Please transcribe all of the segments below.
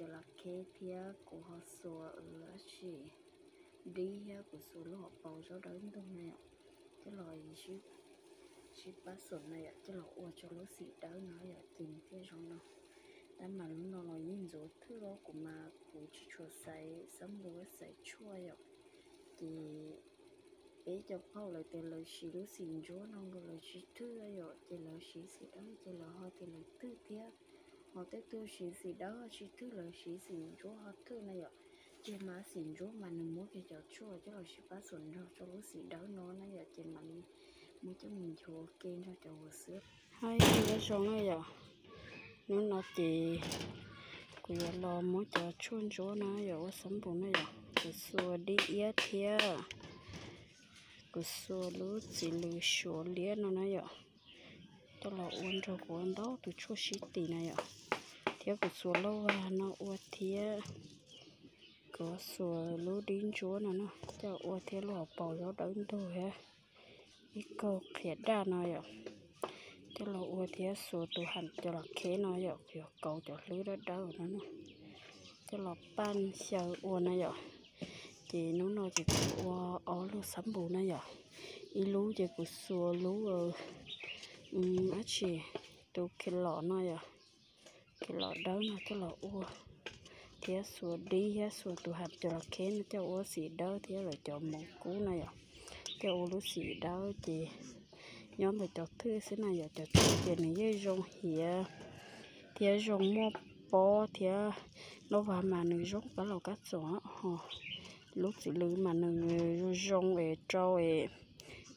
cho là kế phía của họ sửa ở chỉ đi ha của số lúc họ bầu cho đến đâu này cái loại chứ chứ bác sửa này ạ cái loại ô cho nó xị đó nó ạ tìm thế trong nó đã mà lúc nó nó nhìn rồi thứ đó của mà của chú chùa sai sắm bố sai chua ạ thì bé cho phao lại từ lời xì đó xin chúa nó lời xì thứ ạ thì lời xì xì đó thì lời họ thì lời thứ kia họ tới tu sĩ gì đó chỉ thứ lời sĩ gì chúa họ thứ này rồi chỉ mà xin chúa mà nó muốn cái chỗ chúa cho lời sẽ phát xuân rồi, cho lúc xí đó nó này rồi chỉ mà muốn cho mình chúa kênh cho cho hồ sữa hai cái số này rồi nó là chỉ của lo muốn cho chuôn chúa nó rồi sắm bún này rồi cứ xua đi, yết thiệt cứ xua lú, chỉ lú sửa lia nó này rồi tôi là uốn cho uốn đó từ chỗ xí tì này ạ thiệt cứ xua lâu à nó uốn thế có xua lú đến chỗ nào nó cho uốn thế lo bảo gió đỡ thôi ha ít câu khía đa này ạ cho là uốn thế xua tụ hẳn cho là khé này ạ kiểu cầu cho lú đó đâu nó nó cho là ban sờ uốn này ạ chị nó nói chị uốn ở lu sắm bù này ạ y lú chị của xua lú ở um á chị tu cái lọ này à cái lọ đó nó cái lọ ua. Thì xua đi á xua tu hạt cho là kén nó cho ua xì đó thì là cho một cú này à cho ua lú xì đó chị nhóm là cho thứ thế này à cho thứ chị này với rong hìa. Thì rong mua bò thì nó vào mà nữ rong cả lò cá sọ ờ. lúc chỉ lư mà nó rong về trâu về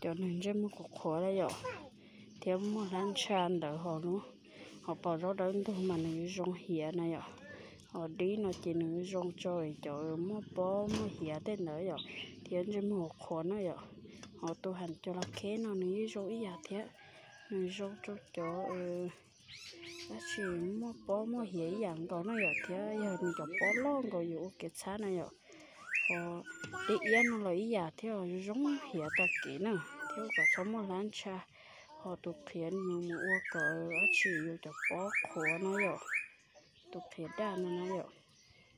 cho nên rất mua cục khó đấy rồi theo mua lan tràn đỡ họ nữa họ bỏ ra đơn thôi mà nương rong hìa này ạ. Họ đi nó chỉ nương rong trời trời mua bó mua hìa tên nữa ạ. Thiên anh rất mua khó này ạ. Họ tu hành cho là khé nó nương rong ý ạ thế. Nương rong cho cho ta chỉ mua bó mua hìa dạng đó này ạ thế. Giờ mình cho bó lon cái xa này ạ. Họ đi yên nó lấy giả theo giống hiện ta kỹ nữa theo cả số một lan cha họ tục khiến nhưng mua ua cỡ chỉ yêu cho bó khổ nó rồi tục khiến đa nó nó rồi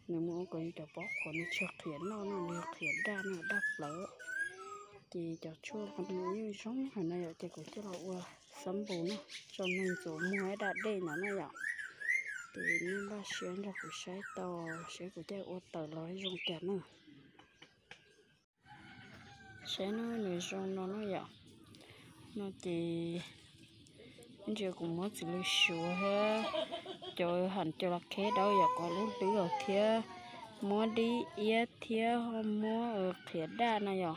nếu mua ua yêu cho bó khổ nó chưa khiến nó nó điều khiến đa nó đắp lỡ chỉ cho chua con như giống hồi nay rồi chỉ cũng cho là ua sắm bù nó cho mình chỗ mua đã đây nó nó rồi thì nên ba xuyên là của sai to sẽ của cho ô tờ lối dùng cả nữa sẽ nói người dùng nó nó vậy nó thì anh chưa cũng muốn xử lý sửa ha. Cho hẳn cho là khé đâu giờ có lúc tứ ở kia mua đi, yết, thía, hôm mua ở khía đa này rồi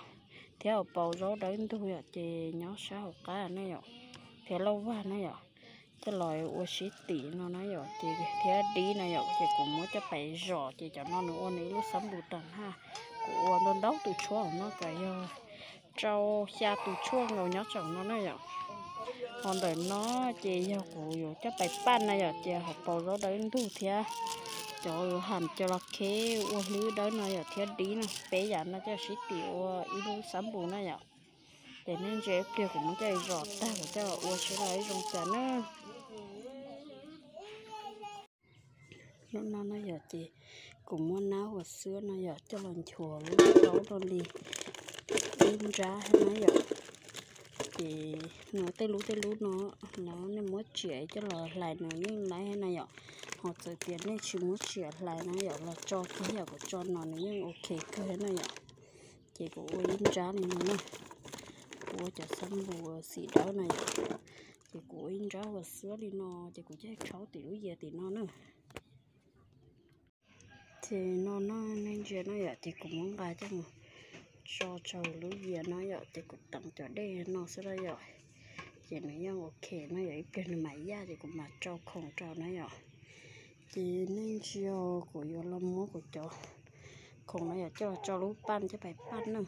thế ở bầu gió đến tôi ở chị nhó sao cá này rồi thế lâu quá này rồi cái loại ô xí tỉ nó nói rồi chị thế đi này rồi chị cũng muốn cho phải rõ chị cho nó nữa này lúc sắm bù tầng ha. Của nó đấu từ chỗ nó cái trâu xa tù chua ngầu nhớ chồng nó này à, ạ còn đời nó chị giờ cụ rồi cho phải ban này ạ chị học bầu đó đấy thu thế cho hàm cho là khé ô lứ đấy này ạ thiết đi nè bé giả nó cho sĩ tiểu ít lú sắm bù này ạ để nên dễ tiêu cũng chạy rọt ta của cho ô sẽ lấy rong cả nó. Nó nó nó giờ chị cũng muốn náo và xưa nó giờ cho lần chùa lúc đó luôn đi im ra hay nó vậy thì nó tê lú tê lú, nó nó nên muốn chuyển cho là lại nó như lại hay này vậy họ tự tiền nên chỉ muốn chuyển lại nó vậy là cho cái giờ của cho nó như ok cứ hay này giờ chị cũng im ra này nó của cho xăm bùa xì đó này chỉ của im ra và sữa đi nó chỉ cũng chơi cháu tiểu giờ thì nó nữa thì nó nó nên chuyện nó vậy thì cũng muốn ra chứ mà cho cho lũ gì nó vậy, thì cũng tặng cho đây nó sẽ ra vậy. Chị nó yang ok, nó vậy, cái máy ra thì cũng mà cho không cho nó vậy. Chị nên cho của yo lâm mua của cho không nó vậy, cho cho lũ pan cho phải pan nữa.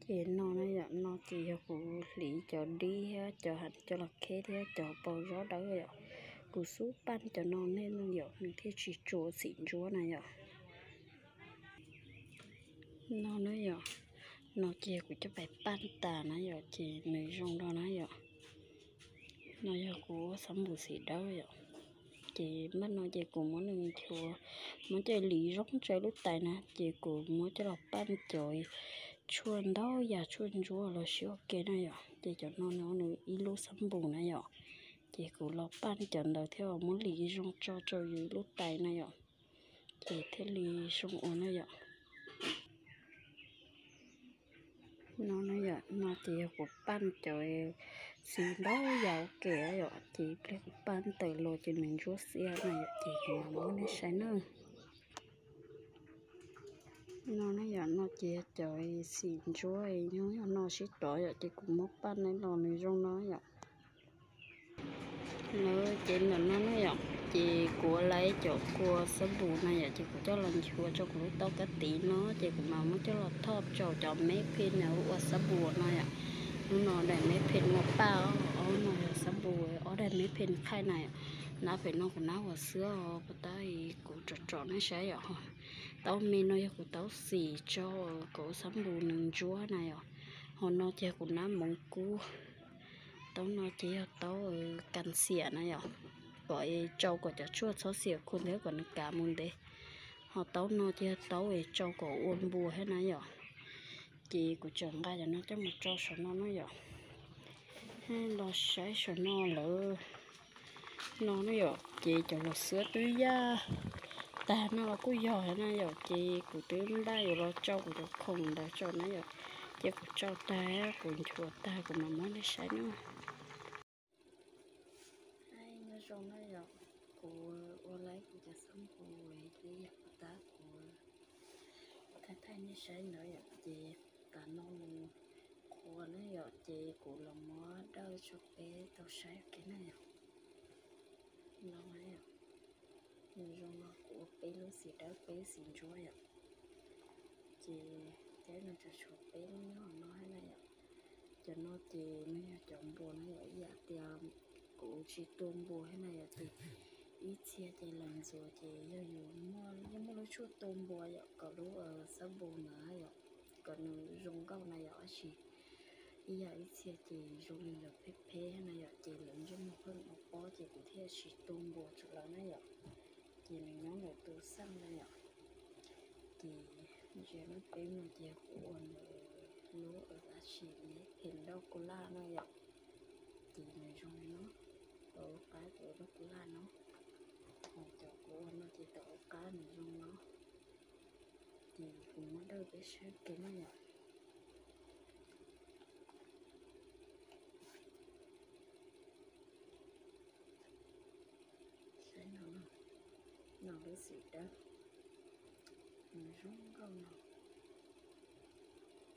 Thì nó nó vậy, nó thì của lý cho đi cho hạt cho là khé thế cho bao gió đỡ vậy. Cú số ban cho nó nên nó nhiều mình thấy chỉ chúa xịn chúa này rồi nó nói rồi nó chia của cho phải ban tà, nó rồi chỉ nữ trong đó, nó rồi nó giờ của sắm bù xì đó rồi chị mất nó chị cũng muốn đừng chùa. Muốn chơi lý rong chơi lúc tài nè. Chị cũng muốn chơi đọc ban chơi chuồn đó giờ chuồn chúa là siêu kia này ạ chị cho nó nó nữa ít lúc sắm bù này ạ chị cũng lo ban trận đầu theo muốn lý rong cho cho lúc tài này ạ chị thấy lý rong ổn này ạ nó nói giờ nó chỉ của ban trời xì đó giàu kẻ rồi. Chỉ biết ban từ lô chỉ mình chúa xe này chỉ mà muốn nó sẽ nữa nó nói giờ nó chỉ trời xì chúa nhớ nó sẽ tội rồi chỉ cũng mất ban này lò này trong nó vậy. Nó chỉ là nó nói vậy chị của lấy chỗ của sớm bù này vậy chị của cho lần chùa cho của to cái tí nó, chị của mà muốn cho là thọp cho cho mấy pin nào của sớm bù này ạ nó để mấy pin một bao ở nó sớm bù ở đây mấy pin khai này nó phải nó của nó của xưa bắt tay của trọ trọ nó sẽ ạ tao mình nói của tao xì cho cổ sớm bù nương chúa này ạ họ nó chơi của nó mong cú tao nó chỉ tao cần xỉa này ạ gọi trâu của cho chua xóa xỉa khuôn thế còn cả môn đấy. Họ tấu nó chứ tấu ấy trâu của uôn bùa hết nãy giờ. Chị của chồng ra cho nó cho một trâu sổ nó nó giờ. Hay lo sấy sổ nó lỡ nó nó giờ. Chị cho là sữa túi da. Ta nó là cú giò hết nãy giờ. Chị của túi đây rồi lo trâu của cho không đã cho nãy giờ. Chị của trâu ta, của chùa ta, của mà mới đi sấy nữa trong nó dọc của ô lấy của cha sống của vậy thì ta của thay thay như sẽ nữa dọc gì cả nông của nó ya gì của lòng mó đau cho bé tao sai cái này à. dọc nó này dọc nhưng trong nó của bé lúc xì đau bé xin cho dọc à. chị thế nó cho cho bé nó nó hay này dọc cho nó chị nó chọn buồn nó dọc dạ tiệm cụ chỉ tuôn bùa hay này thì ít chia thì làm rồi thì do dù mua nhưng mà lúc chút tuôn bùa vậy có lúc ở sau bùa nữa vậy còn dùng câu này vậy chỉ ý giờ ít chia thì dùng là phê phê hay này vậy thì lớn cho một hơn một bó thì cũng theo chỉ tuôn bùa chút này vậy thì mình nói là xăng này vậy thì giờ nó bé một giờ của lúc ở giá trị hình đâu có la nó vậy thì mình dùng nó tổ cái của nó cũng là nó còn chỗ của nó chỉ tổ cá này luôn nó thì cũng mất đâu cái sẽ cái nó nhỉ sẽ nó nó cái gì đó mình dùng câu nào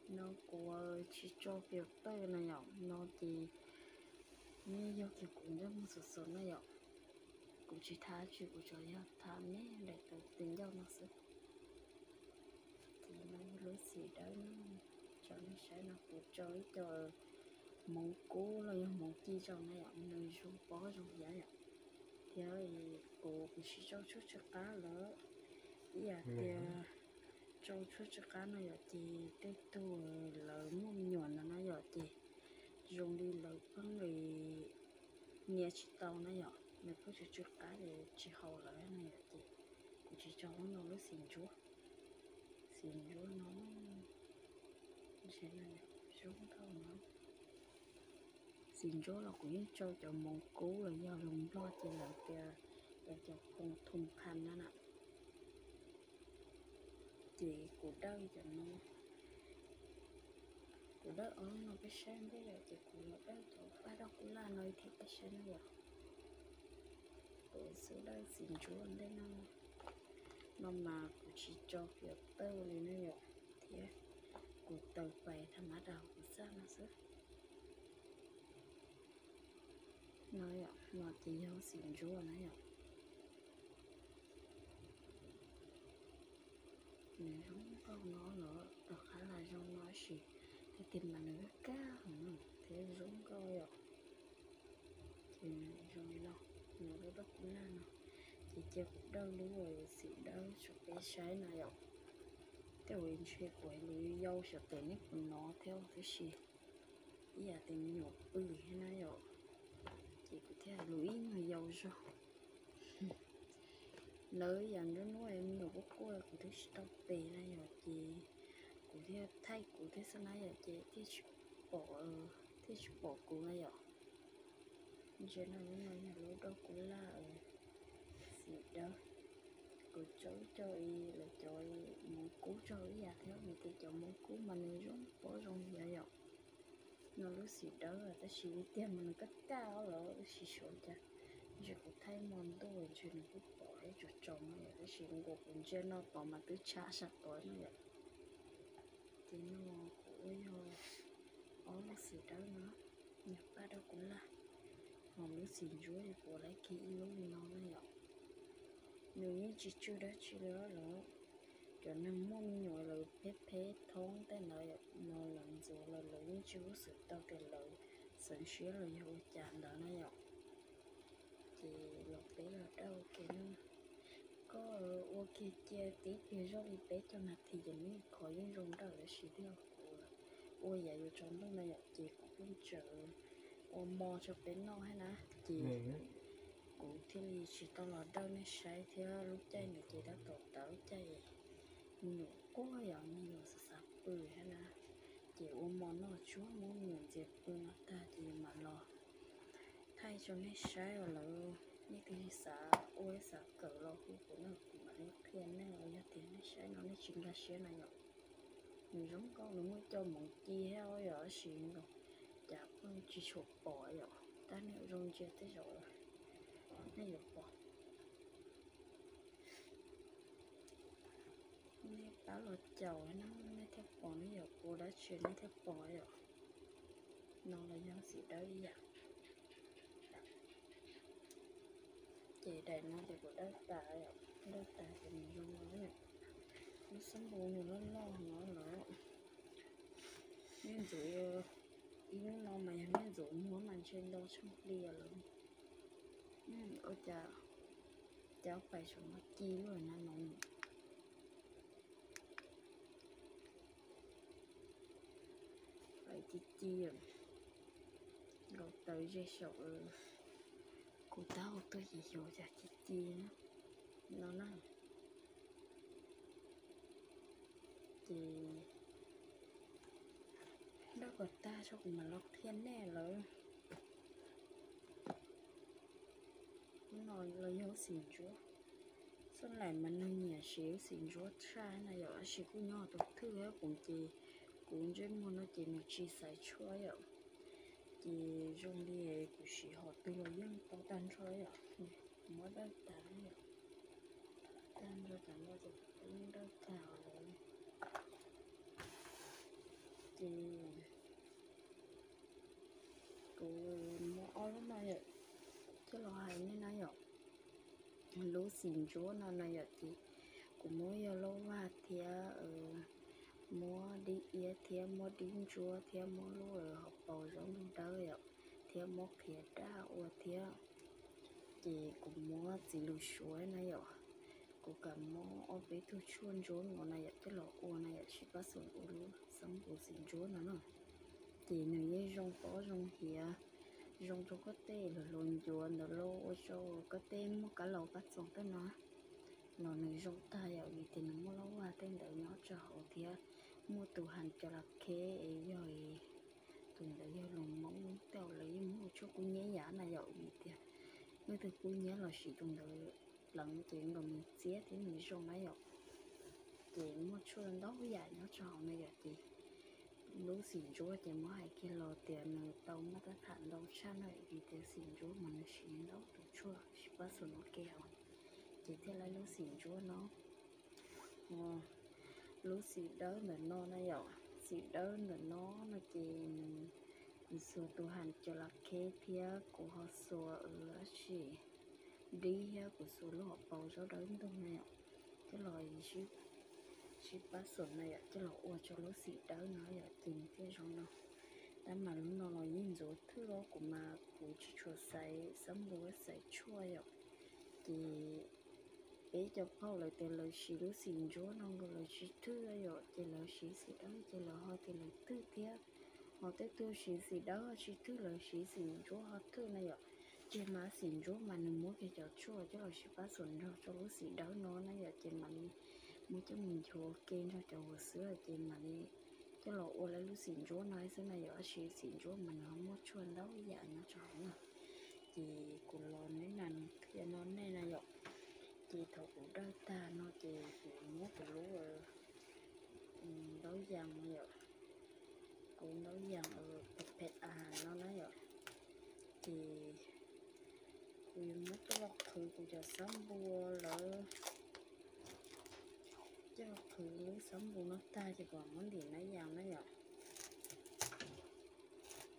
nó của chỉ cho việc tay này nhở nó thì như yêu kiểu cũng rất một số số này ạ cũng chỉ tha chuyện của trời nhau tha mẹ để tự tính nhau nó sẽ thì nó lối xì đó nó cho nó sẽ nó của trời chờ cho mong cố là mong chi cho nó ạ nơi xuống bó trong giá ạ thì cô cũng chỉ cho chút cho cá lỡ ý thì cho chút cho cá nó giờ thì cái tu lỡ muốn nhuận nó giờ thì dùng đi lỡ con người nhẹ chỉ tàu nó giờ mình có chỉ chút cái để chỉ hậu lại này thì cũng chỉ cho nó nó xin chúa. Xin chúa nó thế này xuống thâu nó xin chúa là cũng cho cho mong cố là do lòng lo chỉ là kia là cho con thùng khăn đó nè. Chị của đâu cho nó. Của đó ở nó cái sen bây giờ chị của nó đó thổ ba đó cũng là nơi thì cái sen rồi của số đây xin chú anh đây nó nó mà cụ chỉ cho việc tơ này nó vậy thì cụ tàu về thằng má đầu cụ sao nó sẽ nó vậy nó thì không xin chú chúa nó vậy mình không có nó nữa đặc khá là trong nói gì thì tìm mà nữa cá hả thế giống coi ạ thì rồi nó cái bất cũng là thì chưa cũng đâu đúng rồi sự đâu cho cái trái này ạ. Theo hình chuyện của lưới dâu sẽ tới nít của nó theo cái gì? Bây giờ tình nhỏ bự hay nào ạ. Chỉ có theo lưới nó dâu rồi lỡ dành đến nó em đồ bốc qua của thể stop bề này rồi chị. Của thể thay của thể sao này rồi chị thì bỏ ờ, thì bỏ cụ này rồi cho nên nó nói là lúc đó cũng là ở gì đó. Cụ chối cho là chơi y muốn cứu cho y theo mình thì cho muốn cứu mà nên rong bỏ rong dạ dọc nó lúc gì đó là ta chỉ tiền mình cất cao rồi chỉ số cha chỉ có thay món đồ chuyện nó cũng bỏ ấy cho chồng mà ta chỉ có cũng chơi nó bỏ mà cứ trả sạch tối nó vậy. Thì nó cũng yo ó là gì đó nó nhập ba đâu cũng là họ biết xin chúa thì của lại cái yêu nó nó lọ nếu như chị chưa đã chị đó là cho nên muốn nhỏ là phép phép thông tới nơi nó lần dù là lớn chú sự tao cái lợi sẵn sửa là yêu chạm đó nó lọ thì lọc bé là đâu kìa nó có ok chia tí thì rồi đi bé cho mặt thì dành mình khỏi những rong đâu là sự theo của ôi giờ vô trong lúc này chị cũng chờ ô mò cho bé nó hay nè? Chị cũng thì chỉ tao là đâu nên sai theo lúc chạy này chị đã tổ tới chạy nhiều quá giờ nhiều sợ sợ bự hay nè? Chị ô mò nó chúa muốn nhiều dẹp bự ta thì mà lo thay cho nên sai rồi là như thì xã ôi xã cỡ lo khu của nó mà nó thiên này ở nhà tiền nó sai nó nó chỉnh ra xe này rồi. Mình giống con nó mới cho một chi heo ở xịn rồi chỉ chụp bỏ rồi ta nếu rong chết tới rồi. Nên dục bỏ nên báo là chầu nó nên theo bỏ nó dục cô đã chuyển nó theo bỏ rồi. Nó là do sĩ đấy đi vậy chị đầy nó thì của đất tạ rồi. Đất tạ thì mình không nói rồi. Nó sống bù thì nó lo, nó nữa nên rồi ý nó mà nên rồi muốn mình luôn. Ừ, Cháu phải xuống nó chi rồi nó nóng. Phải chi chi rồi. Tới dây sổ. Cô tao tôi chỉ hiểu ra chi chi nó nó nói. Thì đó có ta cho mà lọc thiên nè rồi nó là yếu xin chúa sau lại mà nó nhà xíu xin chúa trai này giờ chỉ cũng nhỏ tổ thứ ấy cũng chỉ cũng chỉ muốn nó chỉ nó chỉ sai chúa vậy chỉ dùng đi cũng chỉ họ từ là dân tao tan chúa vậy mỗi đó tan vậy tan rồi tan rồi cũng đó thảo rồi thì cũng mua áo lúc này chứ lo hay nên này vậy lú xin chúa nó này vậy thì cũng mua giờ lâu mà thì ở mua đi ý, thì mua đi chúa, thì mua lú ở học bầu giống luôn đó ạ. Thì mua kia đã ở thì thì cũng mua chỉ lú chúa này ạ. Cũng cầm mua ở bên thu chuôn chúa nó này ạ. Chứ lo ở này ạ chỉ có sườn ở lú sống của xin chúa nó nữa? Thì này như rong có rong hìa rong cho có tê là lồn chùa, là lô cho có tê mua cả lầu bắt xong tới nó. Nó này rong ta ở à, gì thì nó mua lâu qua tên đợi nó cho họ thì mua tủ hành cho là khế rồi. Tụi đợi rồi lồng móng tao lấy mua cho cũng nhé giả này dạo gì thì người từ cũng nhớ là chỉ dụng đợi lẫn chuyện rồi mình xé thì mình rong máy rồi à. thì mua cho lên đó với dài nó cho họ này à rồi thì lúc xin chúa thì mới hay kia lo tiền tàu mà ta thản đâu. Cha này vì thế xin chúa mà nó xin đâu được chúa chỉ bắt số nó kêu chỉ thế là lúc xin chúa nó ờ, lúc xin đỡ là nó nó dạo à? xin đỡ là nó nó chỉ số tu hành cho là kế phía của họ số ở chỉ đi của số lọ bầu cho đỡ đâu nào cái loại chứ chỉ bắt sổ này ạ. Chứ là ua cho nó xịt đỡ nó ạ tìm thế trong nó đã mà lúc nó là nhìn rồi, thứ đó của mà của chú cho xây sắm đồ xây chua ạ. Thì bé cho phao lại tiền lời xí lúc xin chúa nó ngồi lời xí thứ ấy rồi thì lời xí xí đó thì lời hoa thì lời thứ thế họ tới tu xí xí đó chỉ thứ lời xí xin chúa họ thứ này ạ. Chị má xỉn chúa mà nằm mua cái chợ chua chứ là sẽ bắt xuân rồi cho lúc xỉn đó, nó nó ạ chị mà đi mua cho mình chùa kênh cho chợ hồ sữa chơi mà đi. Cho lộ ô lấy lúc xin rốt nói xưa này giờ chị xin rốt mình không muốn chuồn đâu giờ nó chọn à chị cũng lo nên là khi nó nên là giờ chị thầu cũng đau ta nó chị ừ, cũng muốn cái lúa rồi. Đấu vàng giờ cũng đối dần ở pet pet à nó nói rồi thì quyền mất cái lọc thử của cho sắm bùa lỡ chứ lọc thử lấy sắm nó ta chỉ còn món gì nó giàu nó giàu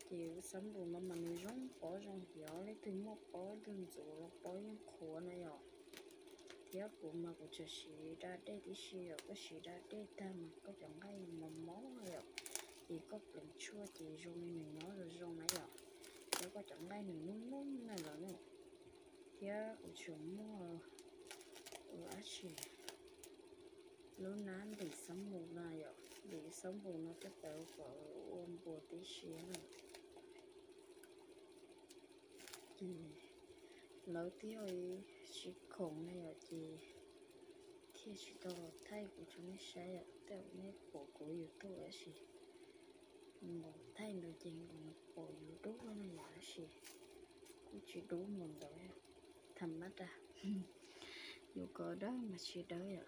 thì sống của nó mình rong bỏ rong hiểu lấy từ một bỏ đơn dụ nó bỏ những khổ nó giàu thì của mà của chờ sĩ ra đây thì sĩ ở, có sĩ ra đây ta mà có chẳng hay mà máu nó giàu thì có lần chua thì rong mình nó rồi rong nó giàu nếu có chẳng đây mình muốn muốn này là nữa. Thì của chúng mua ở chỉ lúc nán thì sống mù này ạ. Để sống mù nó cái béo có ôm bùa tí xíu này thì lâu tí rồi chỉ khổng này ạ, chị khi chỉ đồ thay của chúng nó sẽ ạ. Theo mấy bộ của youtube ấy một thay đồ chuyện của một bộ youtube nó là chị. Cũng chỉ đủ một đội thầm mắt ra à. dù có đó mà chỉ đợi ạ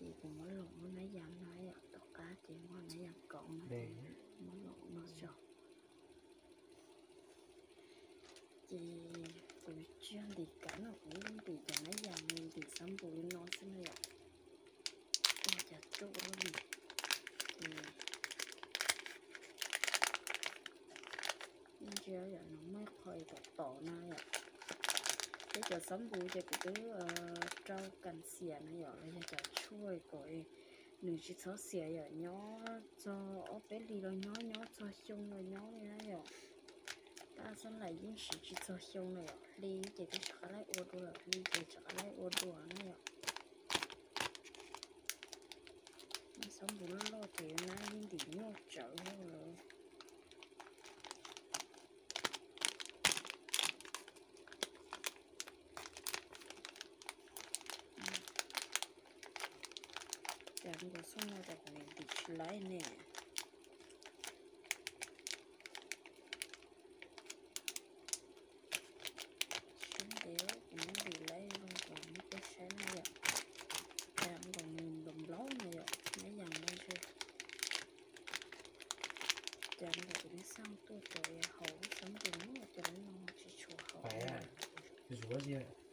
chị cũng mới lộn nó nãy giờ nói tất cả chị mà nãy giờ cộng nó mới lộn nó cho chị cũng chưa đi cả nó cũng đi cho nãy giờ mình đi sống bùi nó xin rồi ạ. Ôi chà chỗ nó đi thì nhưng chưa giờ nó mới khơi tổ tổ này ạ cái giờ sắm bùi thì cái thứ ờ, trâu cần xỉa nó nhỏ là giờ chui cội nửa chỉ số xỉa nhỏ cho ở bé đi rồi nhỏ nhỏ cho chung rồi nhỏ này nó ta sống lại những sự chỉ cho chung này đi chỉ cái chả lại ô đùa, đi chỉ chả lại ô đùa nó nhỏ sắm sống bùi lo thì nó những điểm nhỏ trở rồi. Dạ, bây giờ xuống đây là mình bị lấy nè. Xuống đéo cũng bị lấy luôn còn mấy cái sáng này ạ. em còn nhìn đồng lấu này ạ. Mấy dần lên chưa. chẳng bây giờ cũng xong tôi rồi hậu sống đúng là cho nó chỉ chùa hậu. phải à rủa gì ạ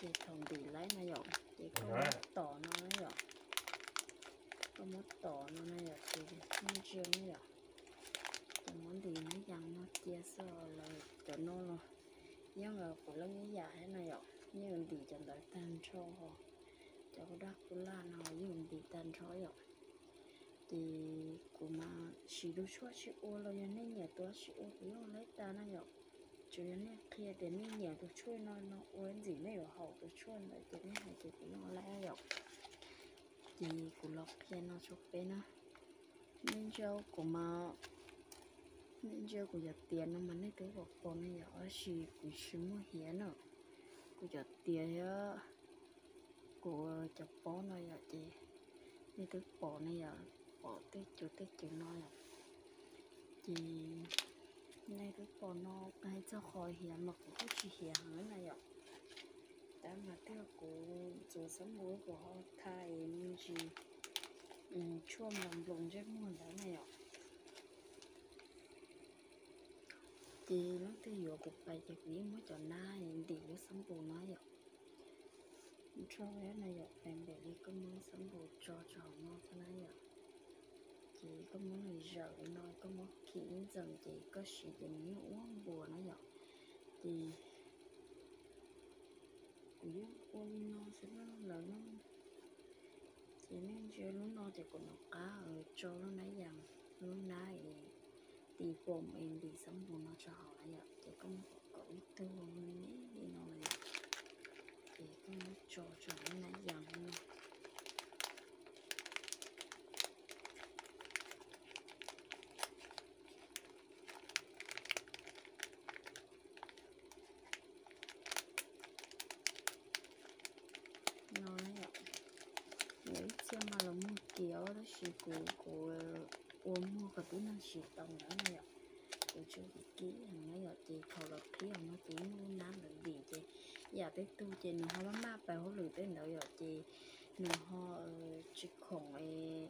chị thường bị lấy nó dọn. Chị có Đó. mất tỏ nó nó dọn. Có mất tỏ nó nó dọn chị không chưa nó dọn. Chị muốn đi nó dặn nó chia sẻ là cho nó rồi nhưng mà của nó như giả thế này dọn. Nhưng mà đi chẳng đợi tan cho họ cho có đắc của la nào nhưng mà đi tan cho dọn. Thì của mà chỉ đôi chút chỉ ô là nên nhà tôi chỉ ô cũng không lấy ta nó dọn kia đến nên nhà tôi chui nó nó uống gì nó hiểu hậu tôi chui lại thì này hay thì nó lại dọc gì, của lọc kia nó chụp bên nó nên cho của mà nên cho của giật tiền nó mà nó tới vào con này ở chỉ của chỉ mua hiến nữa của giật tiền á của chụp bó nó giờ thì nên tới bỏ này giờ bỏ tới chỗ tới chỗ nó à thì này cái con nó cái cho khỏi hiểm mà cũng không chỉ hiểm nữa này ạ đã mà theo cổ chủ sống mũi của họ thay như gì ừ, chua lòng lùng rất muôn đó này ạ thì nó thì hiểu cục bài chắc nghĩ mới cho na thì nó sống bù nó ạ cho cái này ạ em để đi có muốn sống bù cho cho nó cho này ạ chị có muốn người rợ nói có muốn khiến dần chị có sự tình những uống bùa nó dọc thì cũng quân nó sẽ nó là nó chỉ nên chơi lúc nó thì còn nó cá ở cho nó nãy rằng lúc nãy thì bồm em thì sống bùa nó cho họ là vậy thì có một cậu tư đi nó là thì có cho cho nó nãy rằng luôn của của của mua cái túi nó xịt tông đó này ạ của chú bị ký hàng nó giờ chị thầu lập ký hàng nó chỉ mua nám được gì chị giờ tới tu chị nó hoa má bài hỗ lửa tới nữa giờ chị nó hoa ờ, chỉ khổng ấy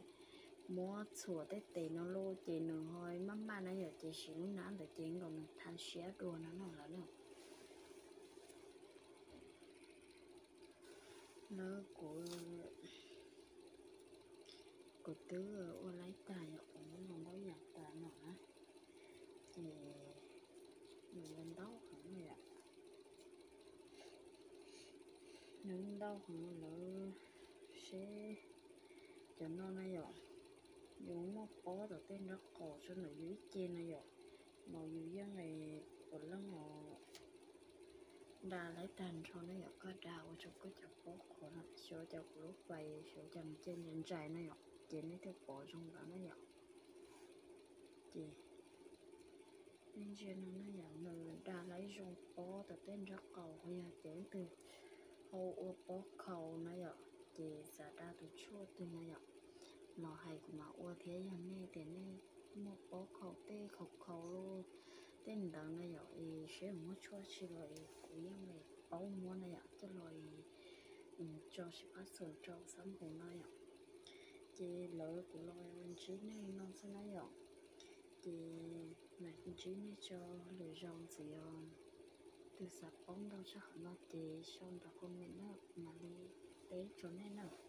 mua chùa tới tiền nó lô chị nó hoa má má nó giờ chị chỉ muốn nám được chị còn than xé đùa nó nó là nó nó của của tứ ô lấy tài cũng không có nhập tài nó thì mình lên đâu không vậy ạ. Nên đâu không lỡ sẽ cho nó này rồi. Dùng nó có được cái nó cổ cho nó dưới trên này rồi. Mà dù dưới này một lần mà đà lấy tàn cho nó có đào cho cái chọc cổ khổ nó số chọc lúc vậy số chầm trên nhìn dài nó rồi trên nó theo cổ trong đó nó rồi chị. Nên trên nó nó rồi người đà lấy trong bó từ tên rất cầu hay là tiếng từ hậu ô bó cầu nó rồi chị giả ra từ chua từ nó rồi nó hay của mà ô thế là nè thế nè một bó cầu tê khẩu cầu luôn. Tên đó nó rồi thì sẽ mua chua chỉ rồi. Cũng như này bao mua nó ạ ừ, cho rồi cho sự phát sửa cho sống của nó ạ thì lỡ của lo anh chỉ này non sẽ nói ạ. Thì mẹ anh chỉ này cho lời rong gì ờ, từ sạp bóng đâu cho họ nó thì xong đó không mình nó mà đi tế chỗ này nào